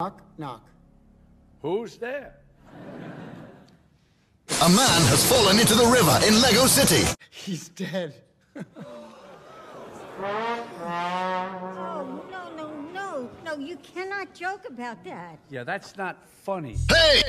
Knock, knock. Who's there? A man has fallen into the river in Lego City. He's dead. Oh, no, no, no. No, you cannot joke about that. Yeah, that's not funny. Hey!